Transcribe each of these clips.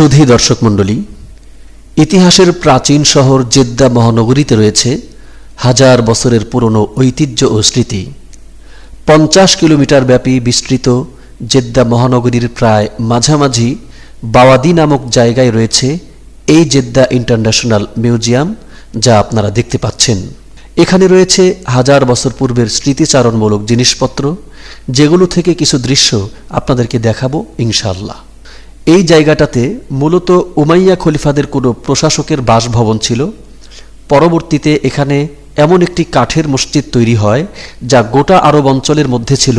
সুধী দর্শক মণ্ডলী, ইতিহাসের প্রাচীন শহর জেদ্দা মহানগরীতে রয়েছে হাজার বছরের পুরনো ঐতিহ্য ও স্মৃতি। পঞ্চাশ কিলোমিটার ব্যাপী বিস্তৃত জেদ্দা মহানগরীর প্রায় মাঝামাঝি বাওয়াদি নামক জায়গায় রয়েছে এই জেদ্দা ইন্টারন্যাশনাল মিউজিয়াম, যা আপনারা দেখতে পাচ্ছেন। এখানে রয়েছে হাজার বছর পূর্বের স্মৃতিচারণমূলক জিনিসপত্র, যেগুলো থেকে কিছু দৃশ্য আপনাদেরকে দেখাবো ইনশাল্লাহ এই জায়গাটাতে মূলত উমাইয়া খলিফাদের কোনো প্রশাসকের বাসভবন ছিল। পরবর্তীতে এখানে এমন একটি কাঠের মসজিদ তৈরি হয়, যা গোটা আরব অঞ্চলের মধ্যে ছিল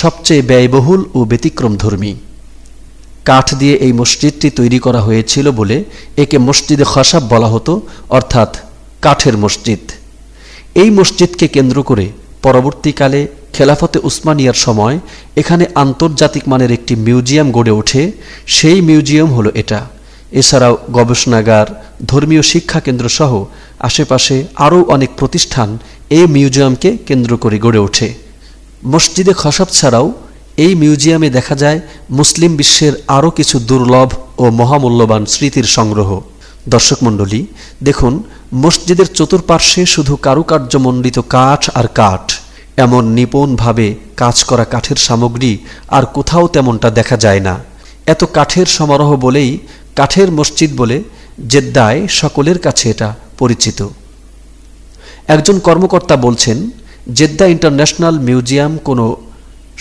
সবচেয়ে ব্যয়বহুল ও ব্যতিক্রমধর্মী। কাঠ দিয়ে এই মসজিদটি তৈরি করা হয়েছিল বলে একে মসজিদে খসাব বলা হতো, অর্থাৎ কাঠের মসজিদ। এই মসজিদকে কেন্দ্র করে পরবর্তীকালে খেলাফতে উসমানিয়ার সময় এখানে আন্তর্জাতিক মানের একটি মিউজিয়াম গড়ে ওঠে, সেই মিউজিয়াম হলো এটা। এছাড়াও গবেষণাগার, ধর্মীয় শিক্ষা কেন্দ্র সহ আশেপাশে আরও অনেক প্রতিষ্ঠান এই মিউজিয়ামকে কেন্দ্র করে গড়ে ওঠে। মসজিদে খসাব ছাড়াও এই মিউজিয়ামে দেখা যায় মুসলিম বিশ্বের আরও কিছু দুর্লভ ও মহামূল্যবান স্মৃতির সংগ্রহ। দর্শক মণ্ডলী, দেখুন, মসজিদের চতুর্পার্শ্বে শুধু কারুকার্যমণ্ডিত কাঠ আর কাঠ। এমন নিপুণভাবে কাজ করা কাঠের সামগ্রী আর কোথাও তেমনটা দেখা যায় না। এত কাঠের সমারোহ বলেই কাঠের মসজিদ বলে জেদ্দায় সকলের কাছে এটা পরিচিত। একজন কর্মকর্তা বলছেন, জেদ্দা ইন্টারন্যাশনাল মিউজিয়াম কোনো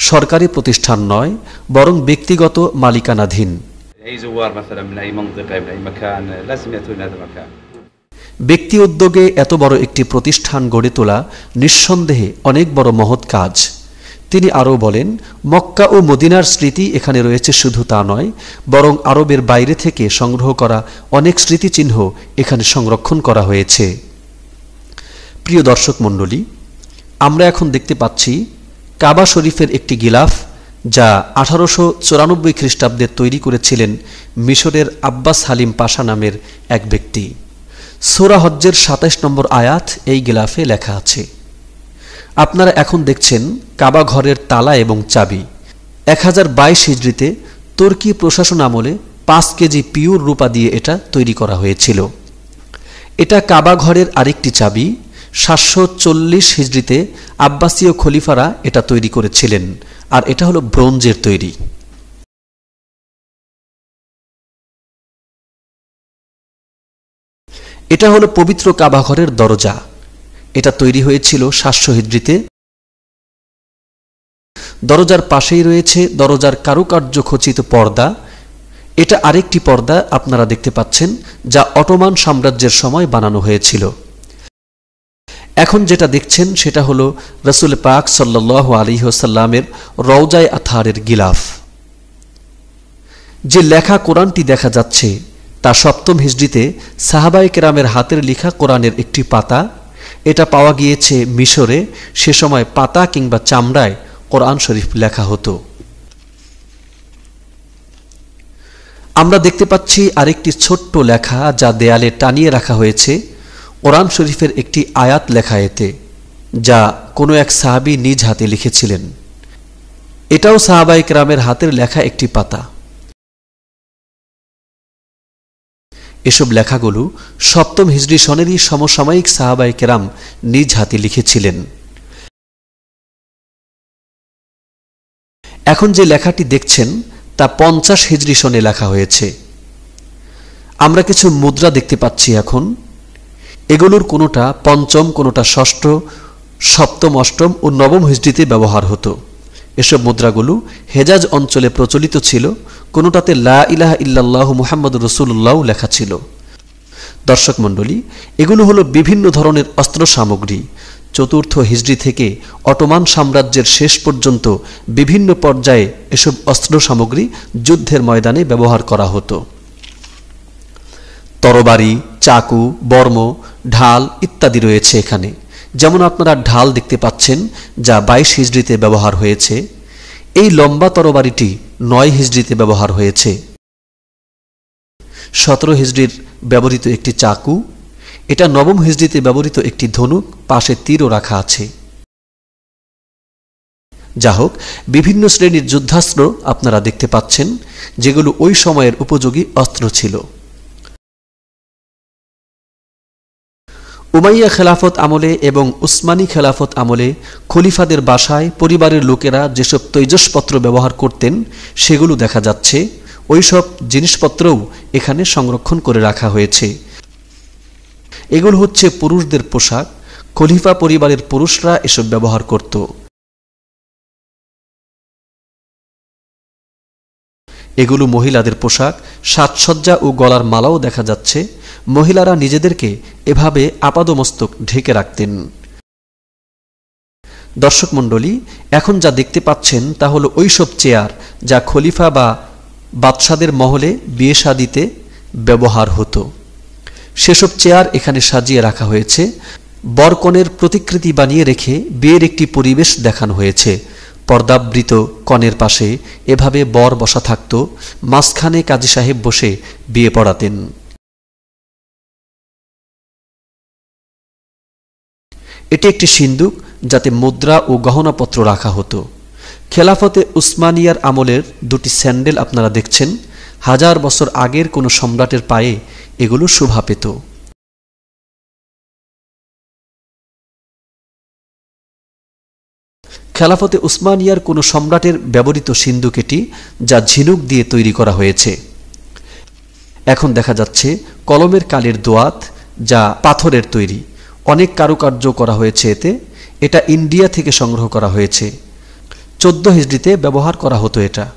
সরকারি প্রতিষ্ঠান নয়, বরং ব্যক্তিগত মালিকানাধীন। ব্যক্তি উদ্যোগে এত বড় একটি প্রতিষ্ঠান গড়ে তোলা নিঃসন্দেহে অনেক বড় মহৎ কাজ। তিনি আরও বলেন, মক্কা ও মদিনার স্মৃতি এখানে রয়েছে শুধু তা নয়, বরং আরবের বাইরে থেকে সংগ্রহ করা অনেক স্মৃতিচিহ্ন এখানে সংরক্ষণ করা হয়েছে। প্রিয় দর্শক মণ্ডলী, আমরা এখন দেখতে পাচ্ছি কাবা শরীফের একটি গিলাফ, যা আঠারোশো চুরানব্বই খ্রিস্টাব্দে তৈরি করেছিলেন মিশরের আব্বাস হালিম পাশা নামের এক ব্যক্তি। সোরা হজ্জের সাতাইশ নম্বর আয়াত এই গিলাফে লেখা আছে। আপনারা এখন দেখছেন কাবা ঘরের তালা এবং চাবি। এক হাজার বাইশ হিজড়িতে তুর্কি প্রশাসন আমলে পাঁচ কেজি পিওর রূপা দিয়ে এটা তৈরি করা হয়েছিল। এটা কাবা ঘরের আরেকটি চাবি। সাতশো চল্লিশ হিজড়িতে আব্বাসীয় খলিফারা এটা তৈরি করেছিলেন। আর এটা হলো ব্রোঞ্জের তৈরি। এটা হলো পবিত্র কাবাঘরের দরজা। এটা তৈরি হয়েছিল সাতশো দরজার পাশেই রয়েছে দরজার কারুকার্য খচিত পর্দা। এটা আরেকটি পর্দা আপনারা দেখতে পাচ্ছেন, যা অটোমান সাম্রাজ্যের সময় বানানো হয়েছিল। এখন যেটা দেখছেন, সেটা হলো রসুল পাক সাল্লাহ আলিহসাল্লামের রওজায় আথারের গিলাফ। যে লেখা কোরআনটি দেখা যাচ্ছে তা সপ্তম হিজড়িতে সাহাবাই কেরামের হাতের লেখা কোরআনের একটি পাতা। এটা পাওয়া গিয়েছে মিশরে, সে সময় পাতা কিংবা চামড়ায় কোরআন শরীফ লেখা হতো। আমরা দেখতে পাচ্ছি আরেকটি ছোট্ট লেখা যা দেয়ালে টানিয়ে রাখা হয়েছে। কোরআন শরীফের একটি আয়াত লেখা এতে, যা কোনো এক সাহাবি নিজ হাতে লিখেছিলেন। এটাও সাহাবাই কেরামের হাতের লেখা একটি পাতা। এসব লেখাগুলো সপ্তম হিজড়ি সনেরই সমসাময়িক সাহাবাই কেরাম নিজ হাতে লিখেছিলেন। এখন যে লেখাটি দেখছেন, তা পঞ্চাশ হিজড়ি সনে লেখা হয়েছে। আমরা কিছু মুদ্রা দেখতে পাচ্ছি এখন। এগুলোর কোনোটা পঞ্চম, কোনোটা ষষ্ঠ, সপ্তম, অষ্টম ও নবম হিজড়িতে ব্যবহার হতো। এসব মুদ্রাগুলো হেজাজ অঞ্চলে প্রচলিত ছিল কোনোটাতে লা ইলাহা ইল্লাল্লাহ মুহাম্মদ রসুল্লাহ লেখা ছিল। দর্শক মণ্ডলী, এগুলো হলো বিভিন্ন ধরনের অস্ত্র সামগ্রী। চতুর্থ হিজড়ি থেকে অটোমান সাম্রাজ্যের শেষ পর্যন্ত বিভিন্ন পর্যায়ে এসব অস্ত্র সামগ্রী যুদ্ধের ময়দানে ব্যবহার করা হতো। তরবারি, চাকু, বর্ম, ঢাল ইত্যাদি রয়েছে এখানে। যেমন আপনারা ঢাল দেখতে পাচ্ছেন, যা বাইশ হিজড়িতে ব্যবহার হয়েছে। এই লম্বা তরবারিটি নয় হিজড়িতে ব্যবহার হয়েছে। সতেরো হিজড়ির ব্যবহৃত একটি চাকু, এটা নবম হিজড়িতে ব্যবহৃত একটি ধনুক, পাশে তীরও রাখা আছে। যা হোক বিভিন্ন শ্রেণির যুদ্ধাস্ত্র আপনারা দেখতে পাচ্ছেন, যেগুলো ওই সময়ের উপযোগী অস্ত্র ছিল। উমাইয়া খেলাফত আমলে এবং উসমানী খেলাফত আমলে খলিফাদের বাসায় পরিবারের লোকেরা যেসব তৈজসপত্র ব্যবহার করতেন, সেগুলো দেখা যাচ্ছে। ওইসব জিনিসপত্রও এখানে সংরক্ষণ করে রাখা হয়েছে। এগুলো হচ্ছে পুরুষদের পোশাক। খলিফা পরিবারের পুরুষরা এসব ব্যবহার করত। এগুলো মহিলাদের পোশাক। সাজসজ্জা ও গলার মালাও দেখা যাচ্ছে। মহিলারা নিজেদেরকে এভাবে আপাদমস্তক ঢেকে রাখতেন। দর্শক মণ্ডলী, এখন যা দেখতে পাচ্ছেন তা হলো ওইসব চেয়ার যা খলিফা বা বাদশাদের মহলে বিয়ে শাদিতে ব্যবহার হতো। সেসব চেয়ার এখানে সাজিয়ে রাখা হয়েছে। বরকনের প্রতিকৃতি বানিয়ে রেখে বিয়ের একটি পরিবেশ দেখানো হয়েছে। পর্দাবৃত কনের পাশে এভাবে বর বসা থাকত, মাঝখানে কাজী সাহেব বসে বিয়ে পড়াতেন। এটি একটি সিন্দুক যাতে মুদ্রা ও গহনাপত্র রাখা হতো। খেলাফতে উসমানিয়ার আমলের দুটি স্যান্ডেল আপনারা দেখছেন। হাজার বছর আগের কোনো সম্রাটের পায়ে এগুলো শোভা পেত। খেলাফতে উসমানিয়ার কোনো সম্রাটের ব্যবহৃত সিন্ধুক এটি, যা ঝিনুক দিয়ে তৈরি করা হয়েছে। এখন দেখা যাচ্ছে কলমের কালের দোয়াত, যা পাথরের তৈরি। অনেক কারুকার্য করা হয়েছে এতে। এটা ইন্ডিয়া থেকে সংগ্রহ করা হয়েছে। চোদ্দ হিজড়িতে ব্যবহার করা হতো এটা।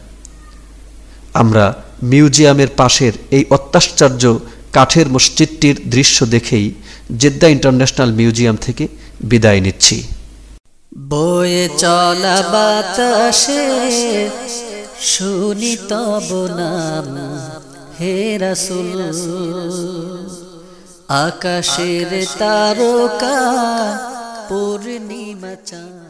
আমরা মিউজিয়ামের পাশের এই অত্যাশ্চর্য কাঠের মসজিদটির দৃশ্য দেখেই জেদ্দা ইন্টারন্যাশনাল মিউজিয়াম থেকে বিদায় নিচ্ছি। বয়ে চলা বাতাসে শুনি তব নাম, হে রাসুল। আকাশের তারকা পূর্ণিমা চাঁদ।